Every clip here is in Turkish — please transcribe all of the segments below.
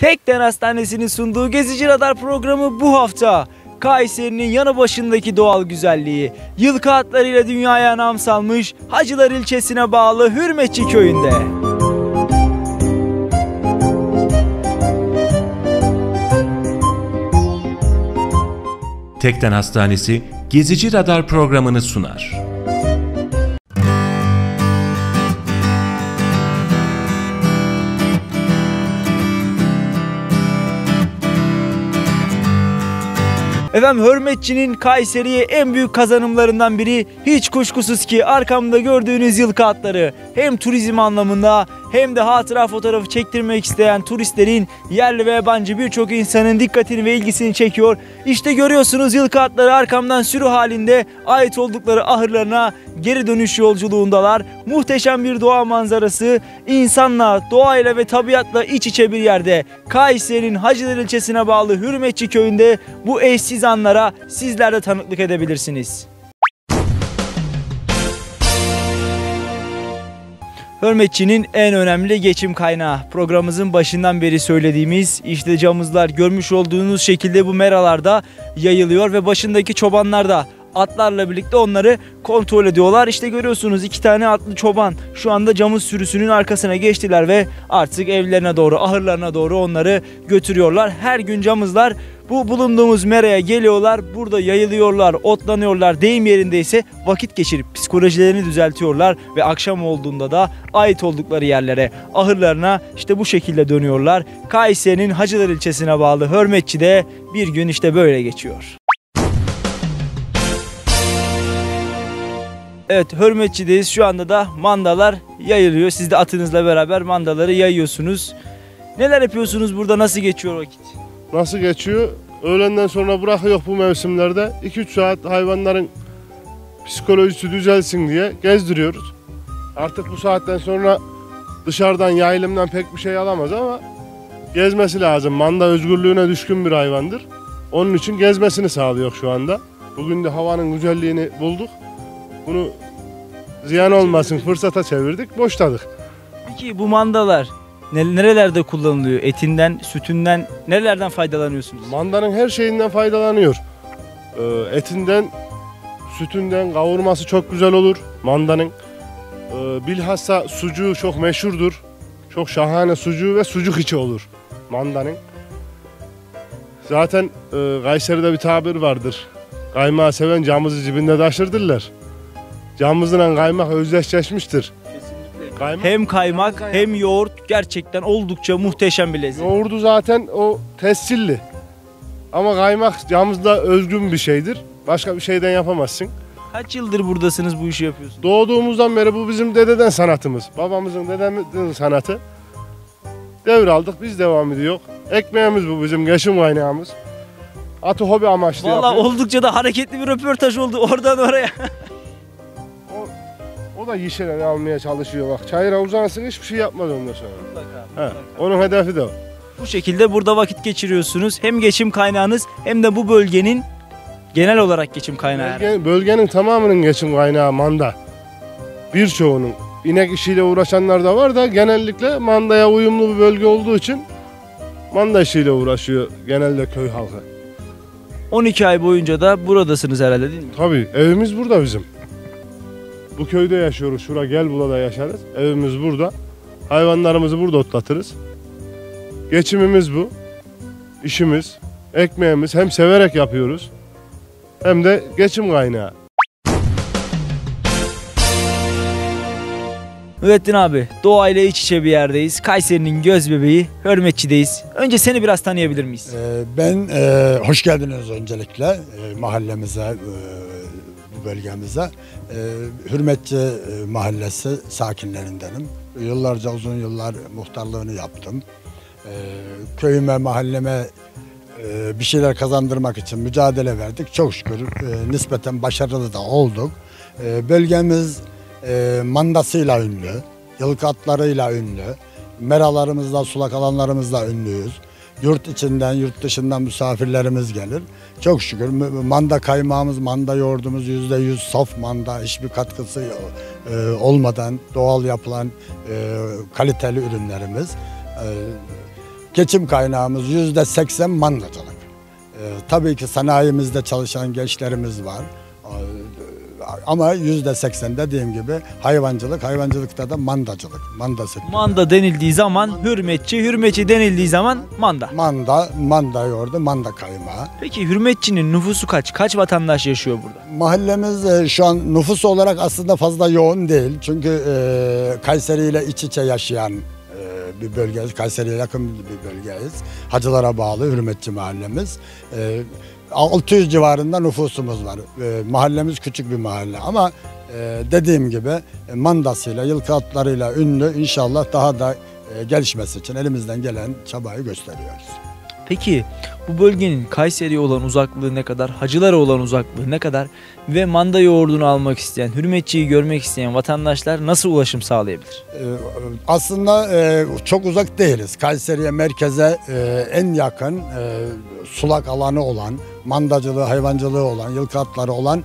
Tekden Hastanesi'nin sunduğu Gezici Radar programı bu hafta Kayseri'nin yanı başındaki doğal güzelliği, yıl kağıtlarıyla dünyaya nam salmış Hacılar ilçesine bağlı Hürmetçi köyünde. Tekden Hastanesi Gezici Radar programını sunar. Efendim Hürmetçi'nin Kayseri'ye en büyük kazanımlarından biri hiç kuşkusuz ki arkamda gördüğünüz yıl kağıtları. Hem turizm anlamında hem de hatıra fotoğrafı çektirmek isteyen turistlerin yerli ve yabancı birçok insanın dikkatini ve ilgisini çekiyor. İşte görüyorsunuz yıl kağıtları arkamdan sürü halinde ait oldukları ahırlarına geri dönüş yolculuğundalar. Muhteşem bir doğa manzarası insanla, doğayla ve tabiatla iç içe bir yerde. Kayseri'nin Hacılar ilçesine bağlı Hürmetçi köyünde bu eşsiz anlara sizler de tanıklık edebilirsiniz. Hürmetçinin en önemli geçim kaynağı. Programımızın başından beri söylediğimiz işte camızlar görmüş olduğunuz şekilde bu meralarda yayılıyor ve başındaki çobanlar da atlarla birlikte onları kontrol ediyorlar. İşte görüyorsunuz iki tane atlı çoban şu anda camız sürüsünün arkasına geçtiler ve artık evlerine doğru, ahırlarına doğru onları götürüyorlar. Her gün camızlar bu bulunduğumuz meraya geliyorlar, burada yayılıyorlar, otlanıyorlar. Deyim yerindeyse vakit geçirip psikolojilerini düzeltiyorlar ve akşam olduğunda da ait oldukları yerlere, ahırlarına işte bu şekilde dönüyorlar. Kayseri'nin Hacılar ilçesine bağlı Hürmetçi'de bir gün işte böyle geçiyor. Evet Hürmetçi'deyiz. Şu anda da mandalar yayılıyor. Siz de atınızla beraber mandaları yayıyorsunuz. Neler yapıyorsunuz burada? Nasıl geçiyor vakit? Nasıl geçiyor? Öğlenden sonra bırakıyor bu mevsimlerde. 2-3 saat hayvanların psikolojisi düzelsin diye gezdiriyoruz. Artık bu saatten sonra dışarıdan yayılımdan pek bir şey alamaz ama gezmesi lazım. Manda özgürlüğüne düşkün bir hayvandır. Onun için gezmesini sağlıyor şu anda. Bugün de havanın güzelliğini bulduk. Bunu ziyan olmasın fırsata çevirdik, boşladık. Peki bu mandalar nerelerde kullanılıyor? Etinden, sütünden nerelerden faydalanıyorsunuz? Mandanın her şeyinden faydalanıyor. Ee, etinden, sütünden kavurması çok güzel olur mandanın. Ee, bilhassa sucuğu çok meşhurdur. Çok şahane sucuğu ve sucuk içi olur mandanın. Zaten e, Kayseri'de bir tabir vardır. Kaymağı seven camızı cibinde taşırdırlar. Camızla kaymak özdeşleşmiştir. Kaymak, Hem kaymak hem yoğurt gerçekten oldukça muhteşem bir lezzet. Yoğurdu zaten o tescilli. Ama kaymak camızda özgün bir şeydir. Başka bir şeyden yapamazsın. Kaç yıldır buradasınız bu işi yapıyorsunuz? Doğduğumuzdan beri bu bizim dededen sanatımız. Babamızın dedemizin sanatı. Devraldık biz devam ediyor. Ekmeğimiz bu bizim geçim kaynağımız. Atı hobi amaçlı Vallahi yapıyoruz. oldukça da hareketli bir röportaj oldu oradan oraya. O da yişelen almaya çalışıyor bak. Çayıra uzansın hiçbir şey yapmaz ondan sonra. He, onun hedefi de o. Bu şekilde burada vakit geçiriyorsunuz. Hem geçim kaynağınız hem de bu bölgenin genel olarak geçim kaynağı. Bölge- bölgenin tamamının geçim kaynağı manda. Birçoğunun. inek işiyle uğraşanlar da var da genellikle mandaya uyumlu bir bölge olduğu için manda işiyle uğraşıyor genelde köy halkı. 12 ay boyunca da buradasınız herhalde değil mi? Tabii evimiz burada bizim. Bu köyde yaşıyoruz. Şura gel burada yaşarız. Evimiz burada. Hayvanlarımızı burada otlatırız. Geçimimiz bu. İşimiz, ekmeğimiz hem severek yapıyoruz hem de geçim kaynağı. Nurettin abi doğayla iç içe bir yerdeyiz. Kayseri'nin göz bebeği Hürmetçi'deyiz. Önce seni biraz tanıyabilir miyiz? Ee, Ben e, hoş geldiniz öncelikle e, mahallemize, e, bu bölgemize. E, Hürmetçi e, Mahallesi sakinlerindenim. Yıllarca uzun yıllar muhtarlığını yaptım. E, Köyüme, mahalleme e, bir şeyler kazandırmak için mücadele verdik. Çok şükür e, nispeten başarılı da olduk. E, Bölgemiz e, mandasıyla ünlü, yılkı atlarıyla ünlü, meralarımızla, sulak alanlarımızla ünlüyüz. Yurt içinden, yurt dışından misafirlerimiz gelir. Çok şükür manda kaymağımız, manda yoğurdumuz yüzde yüz saf manda, hiçbir katkısı e, olmadan doğal yapılan e, kaliteli ürünlerimiz. E, geçim kaynağımız yüzde seksen mandacılık. Ee, tabii ki sanayimizde çalışan gençlerimiz var. Ee, Ama yüzde seksen dediğim gibi hayvancılık, hayvancılıkta da mandacılık, manda sektörü. Manda denildiği zaman hürmetçi, hürmetçi denildiği zaman manda. Manda, manda yoğurdu, manda kaymağı. Peki hürmetçinin nüfusu kaç? Kaç vatandaş yaşıyor burada? Mahallemiz e, şu an nüfus olarak aslında fazla yoğun değil. Çünkü e, Kayseri ile iç içe yaşayan e, bir bölgeyiz. Kayseri'ye yakın bir bölgeyiz. Hacılara bağlı Hürmetçi mahallemiz. E, 600 civarında nüfusumuz var. E, mahallemiz küçük bir mahalle ama e, dediğim gibi e, mandasıyla, yılkı atlarıyla ünlü inşallah daha da e, gelişmesi için elimizden gelen çabayı gösteriyoruz. Peki bu bölgenin Kayseri'ye olan uzaklığı ne kadar, hacılara olan uzaklığı ne kadar ve manda yoğurdunu almak isteyen, hürmetçiyi görmek isteyen vatandaşlar nasıl ulaşım sağlayabilir? Ee, Aslında e, çok uzak değiliz. Kayseri'ye merkeze e, en yakın e, sulak alanı olan, mandacılığı, hayvancılığı olan, yılkı atları olan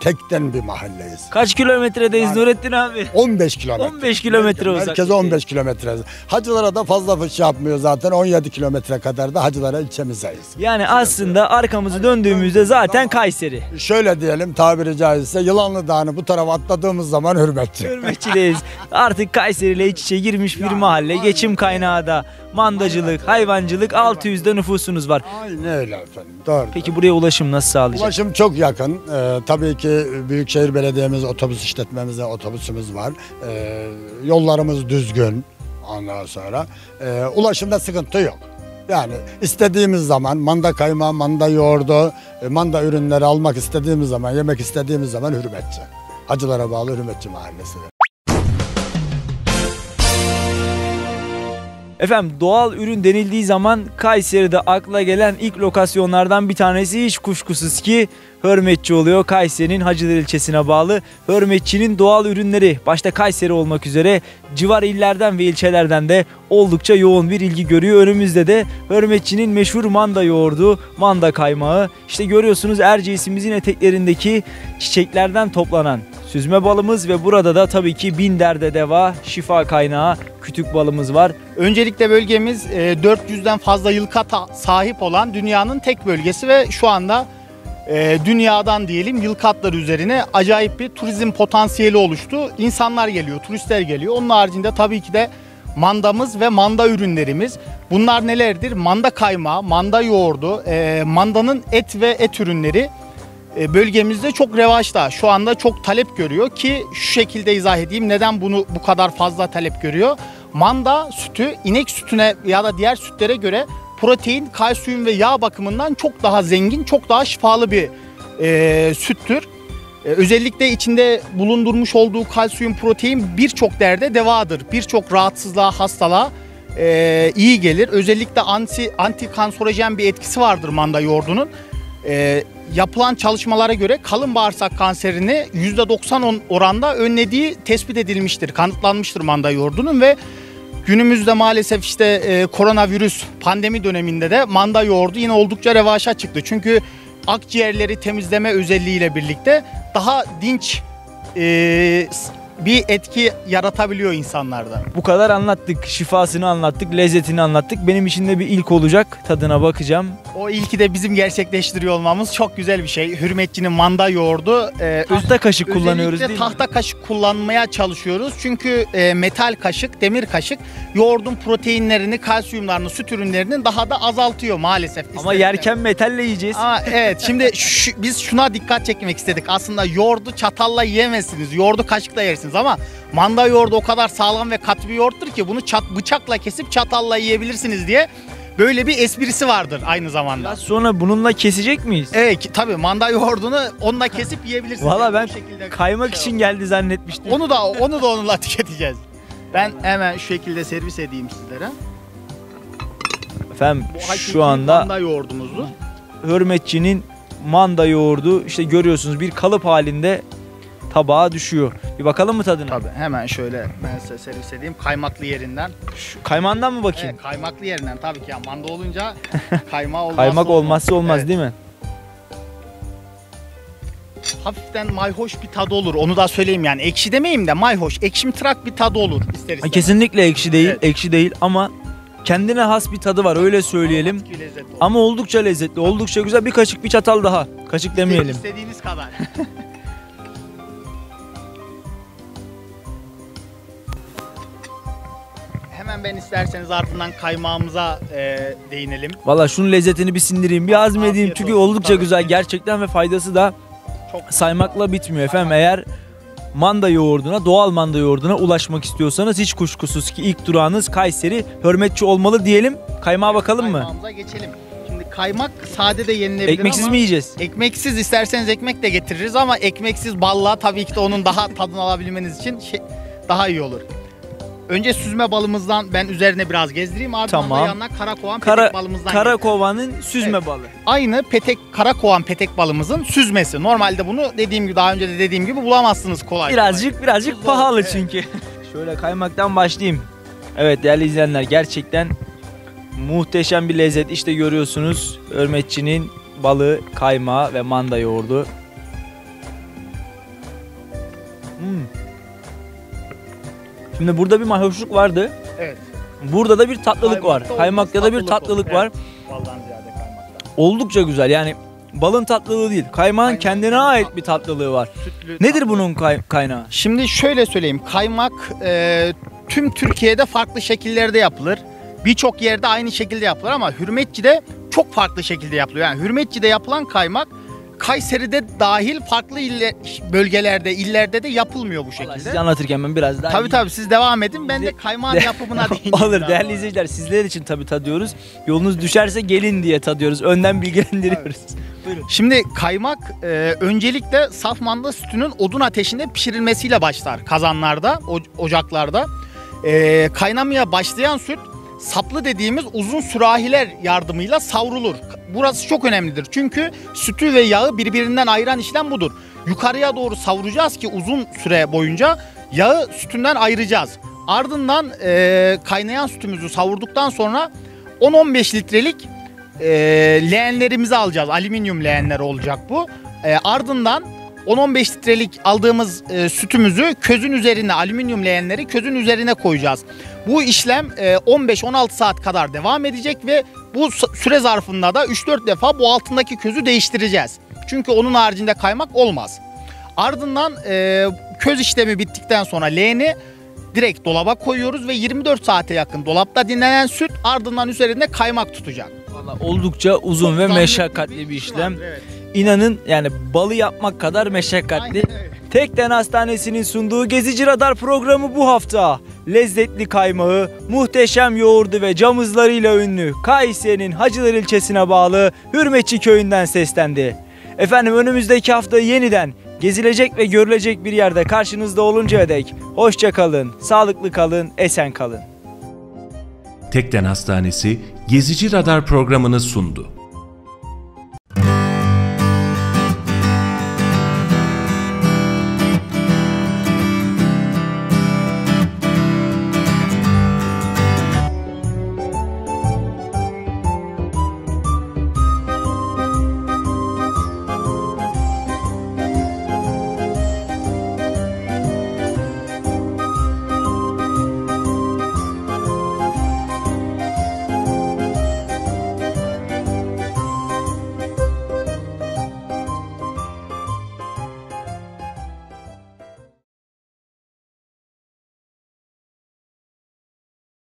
tekten bir mahalleyiz. Kaç kilometredeyiz Yani- Nurettin abi? 15 kilometre. 15 kilometre uzak. Merkeze 15 kilometre. Hacılara da fazla fış yapmıyor zaten. 17 kilometre kadar da hacılara ilçemizdeyiz. Yani aslında arkamızı döndüğümüzde zaten Kayseri. Şöyle diyelim tabiri caizse Yılanlı Dağı'nı bu tarafa atladığımız zaman hürmetçi. Hürmetçideyiz. Artık Kayseri ile iç içe girmiş bir mahalle. Geçim kaynağı da mandacılık, hayvancılık 600'de nüfusunuz var. Aynen öyle efendim. Doğru. Peki buraya ulaşım nasıl sağlayacak? Ulaşım çok yakın. Ee, tabii ki Büyükşehir Belediye'miz otobüs işletmemizde otobüsümüz var. Ee, yollarımız düzgün ondan sonra. Ee, ulaşımda sıkıntı yok. Yani istediğimiz zaman manda kaymağı, manda yoğurdu, e, manda ürünleri almak istediğimiz zaman, yemek istediğimiz zaman hürmetçi. Hacılara bağlı Hürmetçi Mahallesi. Efendim doğal ürün denildiği zaman Kayseri'de akla gelen ilk lokasyonlardan bir tanesi hiç kuşkusuz ki Hörmetçi oluyor. Kayseri'nin Hacılar ilçesine bağlı Hörmetçi'nin doğal ürünleri başta Kayseri olmak üzere civar illerden ve ilçelerden de oldukça yoğun bir ilgi görüyor. Önümüzde de Hörmetçi'nin meşhur manda yoğurdu, manda kaymağı. İşte görüyorsunuz Erciyes'imizin eteklerindeki çiçeklerden toplanan süzme balımız ve burada da tabii ki bin derde deva, şifa kaynağı kütük balımız var. Öncelikle bölgemiz e, 400'den fazla yılkata sahip olan dünyanın tek bölgesi ve şu anda e, dünyadan diyelim yılkatlar üzerine acayip bir turizm potansiyeli oluştu. İnsanlar geliyor, turistler geliyor. Onun haricinde tabii ki de mandamız ve manda ürünlerimiz. Bunlar nelerdir? Manda kaymağı, manda yoğurdu, e, mandanın et ve et ürünleri e, bölgemizde çok revaçta. Şu anda çok talep görüyor ki şu şekilde izah edeyim neden bunu bu kadar fazla talep görüyor. Manda sütü inek sütüne ya da diğer sütlere göre protein, kalsiyum ve yağ bakımından çok daha zengin, çok daha şifalı bir e, süttür. E, özellikle içinde bulundurmuş olduğu kalsiyum, protein birçok derde devadır. Birçok rahatsızlığa, hastalığa e, iyi gelir. Özellikle anti antikanserojen bir etkisi vardır manda yoğurdunun. E, yapılan çalışmalara göre kalın bağırsak kanserini %90 oranda önlediği tespit edilmiştir, kanıtlanmıştır manda yoğurdunun ve günümüzde maalesef işte e, koronavirüs pandemi döneminde de manda yoğurdu yine oldukça revaşa çıktı. Çünkü akciğerleri temizleme özelliğiyle birlikte daha dinç e, bir etki yaratabiliyor insanlarda. Bu kadar anlattık, şifasını anlattık, lezzetini anlattık. Benim için de bir ilk olacak. Tadına bakacağım. O ilki de bizim gerçekleştiriyor olmamız çok güzel bir şey. Hürmetçinin manda yoğurdu. e, Tahta kaşık kullanıyoruz değil tahta kaşık kullanmaya çalışıyoruz. Çünkü e, metal kaşık, demir kaşık yoğurdun proteinlerini, kalsiyumlarını, süt ürünlerinin daha da azaltıyor maalesef. mi? Ama yerken metalle yiyeceğiz. Aa, evet şimdi şu- biz şuna dikkat çekmek istedik. Aslında yoğurdu çatalla yiyemezsiniz. Yoğurdu kaşıkla yersiniz ama manda yoğurdu o kadar sağlam ve katı bir yoğurttur ki bunu çat, bıçakla kesip çatalla yiyebilirsiniz diye böyle bir esprisi vardır aynı zamanda. Biraz sonra bununla kesecek miyiz? Evet tabii manda yoğurdunu onunla kesip yiyebilirsiniz. Valla ben şekilde Kaymak şey için geldi zannetmiştim. Onu da onu da onunla tüketeceğiz. Ben hemen şu şekilde servis edeyim sizlere. Efendim Bu şu anda manda yoğurdumuzdur. hürmetçinin manda yoğurdu işte görüyorsunuz bir kalıp halinde tabağa düşüyor. Bir bakalım mı tadına? Tabii hemen şöyle ben size servis edeyim kaymaklı yerinden. Şu kaymağından mı bakayım? Evet, kaymaklı yerinden tabii ki ya manda olunca kaymağı olmazsa Kaymak olmaz. olmazsa olmaz Evet. değil mi? Hafiften mayhoş bir tadı olur. Onu da söyleyeyim yani. Ekşi demeyeyim de mayhoş, ekşimtırak bir tadı olur ister istemez. kesinlikle ekşi değil, Evet. ekşi değil ama kendine has bir tadı var öyle söyleyelim. Ama oldukça lezzetli, oldukça güzel. Bir kaşık, bir çatal daha. Kaşık demeyelim. İstediğiniz kadar. Hemen ben isterseniz ardından kaymağımıza e, değinelim. Valla şunun lezzetini bir sindireyim, bir hazmedeyim. Çünkü olsun, oldukça tabii. güzel gerçekten ve faydası da Çok saymakla bitmiyor efendim. Eğer manda yoğurduna, doğal manda yoğurduna ulaşmak istiyorsanız hiç kuşkusuz ki ilk durağınız Kayseri Hürmetçi olmalı diyelim. Kaymağa bakalım mı? Kaymağımıza geçelim. Şimdi kaymak sade de yenilebilir Ekmeksiz ama mi yiyeceğiz? ekmeksiz isterseniz ekmek de getiririz ama ekmeksiz balla tabii ki de onun daha tadını alabilmeniz için şey, daha iyi olur. Önce süzme balımızdan ben üzerine biraz gezdireyim. Ardından Tamam. da yanına karakoğan Kara, petek balımızdan Karakovan'ın süzme Evet. balı. Aynı petek karakoğan petek balımızın süzmesi. Normalde bunu dediğim gibi daha önce de dediğim gibi bulamazsınız kolay. Birazcık birazcık Zor, pahalı evet. çünkü. Şöyle kaymaktan başlayayım. Evet değerli izleyenler gerçekten muhteşem bir lezzet. İşte görüyorsunuz Örmetçi'nin balı, kaymağı ve manda yoğurdu. Hmm. Şimdi burada bir mahoşluk vardı. Evet. Burada da bir tatlılık var. Kaymakta Kaymakta da bir tatlılık olur. var. Baldan ziyade kaymaktan. Oldukça güzel. Yani balın tatlılığı değil. Kaymağın Kaymağın kendine kendi ait bir tatlılığı var. Sütlü Nedir tatlı. bunun kay- kaynağı? Şimdi şöyle söyleyeyim. Kaymak e, tüm Türkiye'de farklı şekillerde yapılır. Birçok yerde aynı şekilde yapılır ama Hürmetçi'de çok farklı şekilde yapılıyor. Yani Hürmetçi'de yapılan kaymak Kayseri'de dahil farklı ille, bölgelerde, illerde de yapılmıyor bu şekilde. Siz anlatırken ben biraz daha Tabii tabii siz devam edin. Ben de kaymağın yapımına değineyim. Olur değerli izleyiciler sizler için tabii tadıyoruz. Yolunuz düşerse gelin diye tadıyoruz. Önden bilgilendiriyoruz. Şimdi kaymak e, öncelikle saf manda sütünün odun ateşinde pişirilmesiyle başlar kazanlarda, ocaklarda. E, kaynamaya başlayan süt saplı dediğimiz uzun sürahiler yardımıyla savrulur. Burası çok önemlidir çünkü sütü ve yağı birbirinden ayıran işlem budur. Yukarıya doğru savuracağız ki uzun süre boyunca yağı sütünden ayıracağız. Ardından e, kaynayan sütümüzü savurduktan sonra 10-15 litrelik e, leğenlerimizi alacağız. Alüminyum leğenler olacak bu. E, ardından 10-15 litrelik aldığımız e, sütümüzü közün üzerine, alüminyum leğenleri közün üzerine koyacağız. Bu işlem e, 15-16 saat kadar devam edecek ve bu süre zarfında da 3-4 defa bu altındaki közü değiştireceğiz. Çünkü onun haricinde kaymak olmaz. Ardından e, köz işlemi bittikten sonra leğeni direkt dolaba koyuyoruz ve 24 saate yakın dolapta dinlenen süt ardından üzerinde kaymak tutacak. Vallahi oldukça uzun ve Zahmetli meşakkatli bir işi işlem. evet. İnanın yani balı yapmak kadar meşakkatli. Tekden Hastanesi'nin sunduğu Gezici Radar programı bu hafta. Lezzetli kaymağı, muhteşem yoğurdu ve camızlarıyla ünlü Kayseri'nin Hacılar ilçesine bağlı Hürmetçi köyünden seslendi. Efendim önümüzdeki hafta yeniden gezilecek ve görülecek bir yerde karşınızda oluncaya dek hoşça kalın, sağlıklı kalın, esen kalın. Tekden Hastanesi Gezici Radar programını sundu.